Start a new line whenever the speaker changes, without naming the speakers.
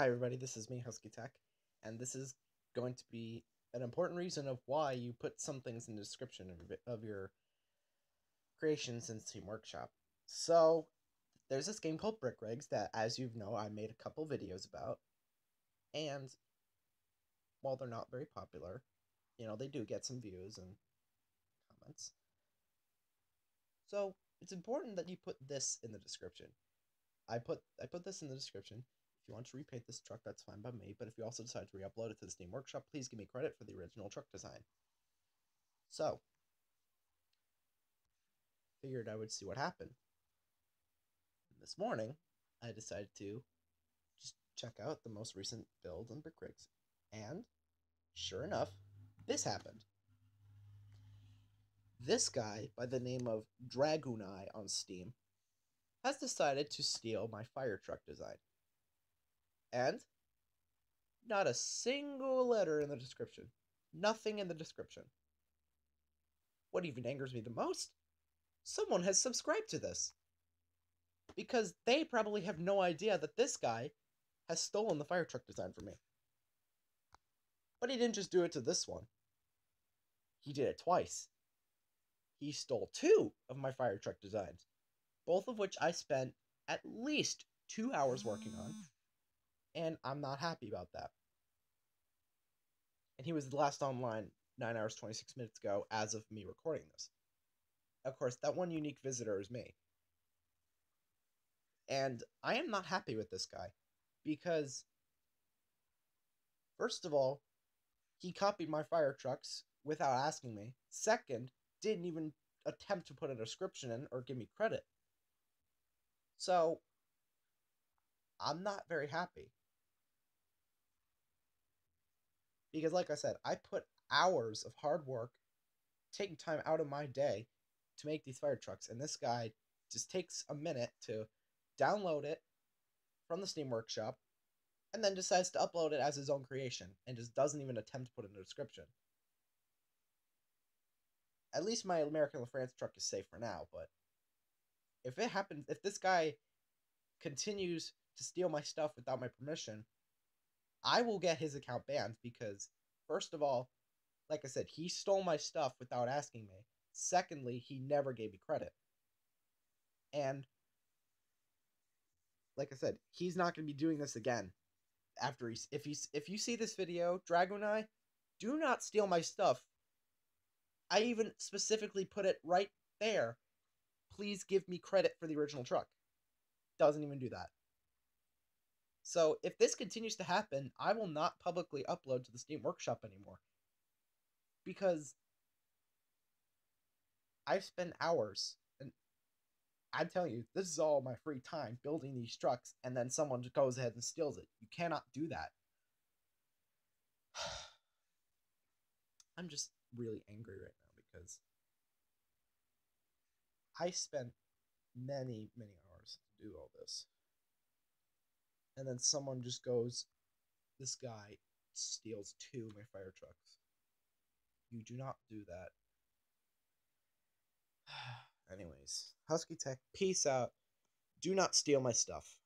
Hi, everybody. This is me, HuskyTech, and this is going to be an important reason of why you put some things in the description of your creations in Steam Workshop. So, there's this game called Brick Rigs that, as you know, I made a couple videos about, and while they're not very popular, you know, they do get some views and comments. So, it's important that you put this in the description. I put I put this in the description if you want to repaint this truck, that's fine by me, but if you also decide to re-upload it to the Steam Workshop, please give me credit for the original truck design. So, figured I would see what happened. And this morning, I decided to just check out the most recent build on Brick Rigs. And, sure enough, this happened. This guy, by the name of Dragooneye on Steam, has decided to steal my fire truck design. And not a single letter in the description. Nothing in the description. What even angers me the most? Someone has subscribed to this. Because they probably have no idea that this guy has stolen the fire truck design from me. But he didn't just do it to this one. He did it twice. He stole two of my fire truck designs, both of which I spent at least two hours working on ah. And I'm not happy about that. And he was the last online 9 hours 26 minutes ago as of me recording this. Of course, that one unique visitor is me. And I am not happy with this guy because, first of all, he copied my fire trucks without asking me. Second, didn't even attempt to put a description in or give me credit. So, I'm not very happy. Because, like I said, I put hours of hard work, taking time out of my day to make these fire trucks, and this guy just takes a minute to download it from the Steam Workshop and then decides to upload it as his own creation and just doesn't even attempt to put in a description. At least my American LaFrance truck is safe for now, but if it happens, if this guy continues to steal my stuff without my permission, I will get his account banned because, first of all, like I said, he stole my stuff without asking me. Secondly, he never gave me credit. And, like I said, he's not going to be doing this again. After he's, if he's, if you see this video, Dragonai, do not steal my stuff. I even specifically put it right there. Please give me credit for the original truck. Doesn't even do that. So if this continues to happen, I will not publicly upload to the Steam Workshop anymore. Because I've spent hours and I'm telling you, this is all my free time building these trucks, and then someone just goes ahead and steals it. You cannot do that. I'm just really angry right now because I spent many, many hours to do all this and then someone just goes, this guy steals two of my fire trucks. You do not do that. Anyways, HuskyTech, peace out. Do not steal my stuff.